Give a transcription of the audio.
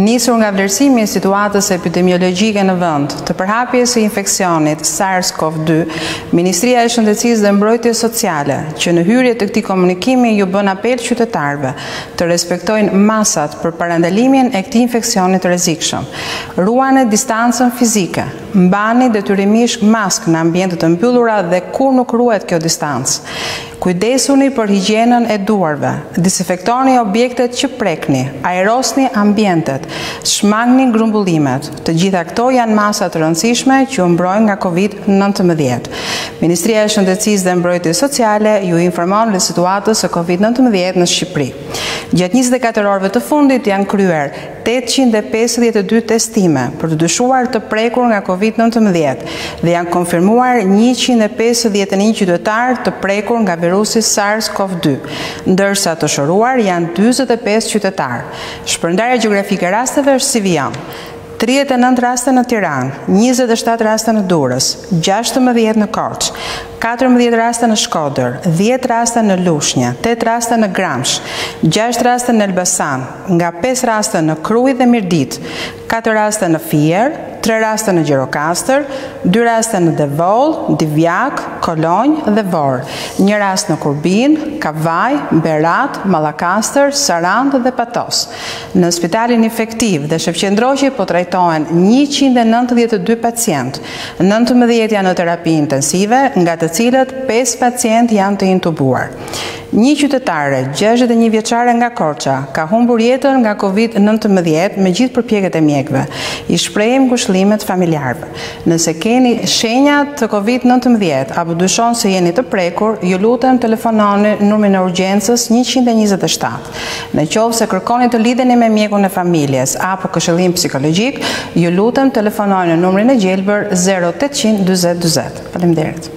Nisur nga vlerësimi i situatës epidemiologjike në vend, të përhapjes së infeksionit SARS-CoV-2, Ministria e Shëndetësisë dhe Mbrojtjes Sociale, që në hyrje të këtij komunikimi ju bën apel qytetarëve të respektojnë masat për parandalimin e këtij infeksioni të rrezikshëm. Ruani distancën fizike, mbani detyrimisht maskë në ambiente të mbyllura dhe kur nuk ruhet kjo distancë, Kujdesuni për higjienën e duarve, disinfektoni objektet që prekni, ajrosni ambientet, shmangni grumbullimet, të gjitha këto janë masa të rëndësishme që ju mbrojnë nga Covid nëntëmbëdhjetë. Ministria e Shëndetësisë dhe Mbrojtjes Sociale ju informon rreth situatës së Covid nëntëmbëdhjetë në Shqipëri. Gjatë njëzet e katër orëve të fundit janë kryer tetëqind e pesëdhjetë e dy testime për të dyshuar të prekur nga Covid nëntëmbëdhjetë dhe janë konfirmuar njëqind e pesëdhjetë e një qytetarë të prekur nga virusi SARS-CoV dy, ndërsa të shëruar janë dyzet e pesë qytetarë. Shpërndarja gjeografike e rasteve është si vijon, tridhjetë e nëntë raste në Tiranë, njëzet e shtatë raste në Durrës, gjashtëmbëdhjetë në Korçë, katërmbëdhjetë raste në Shkodër, dhjetë raste në Lushnjë, tetë raste në Gramsh, gjashtë raste në Elbasan, nga pesë raste në Krujë dhe Mirditë, katër raste në Fier, tre raste në Gjirokastër, dy raste në Devoll, Divjakë, Kolonjë dhe Vorë, një rast në Kurbin, Kavajë, Berat, Mallakastër, Sarandë dhe Patos. Në Spitalin Infektiv dhe Shefqet Ndroqi po trajtohen njëqind e nëntëdhjetë e dy pacientë, nëntëmbëdhjetë janë në terapi intensive, nga të cilët pesë pacientë janë të intubuar. Një qytetare, gjashtëdhjetë e një vjeçare nga Korça, ka humbur jetën nga Covid nëntëmbëdhjetë me gjithë përpjekjet e mjekëve. I shprehim ngushëllimet familjarëve. Nëse keni shenja të Covid nëntëmbëdhjetë apo dyshon se jeni të prekur, ju lutem telefononi numrin e urgjencës njëqind e njëzet e shtatë. Në qoftë se kërkoni të lidheni me mjekun e familjes apo këshillim psikologjik, ju lutem telefononi në numrin e gjelbër zero tetëqind dyzet dyzet. Faleminderit.